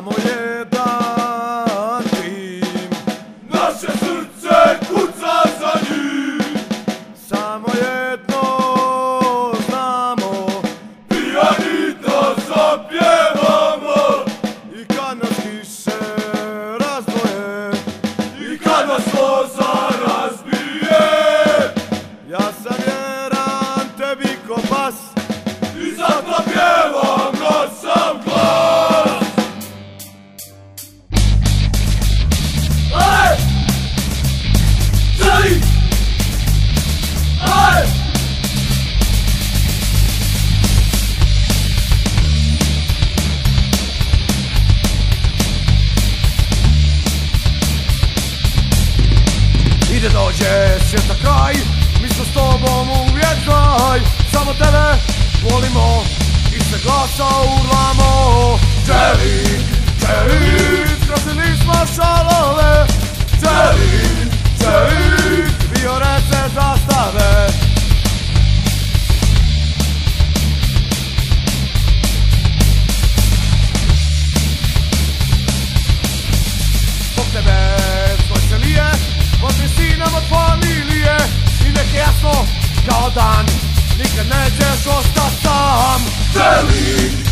mulher. će za kraj. Mi smo s tobom uvijek kraj Samo tebe volimo I se glasa urlamo Želim, želim Krasili smo šalove Jordan, liikennöityö suosta saam. Teliin!